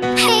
Hey!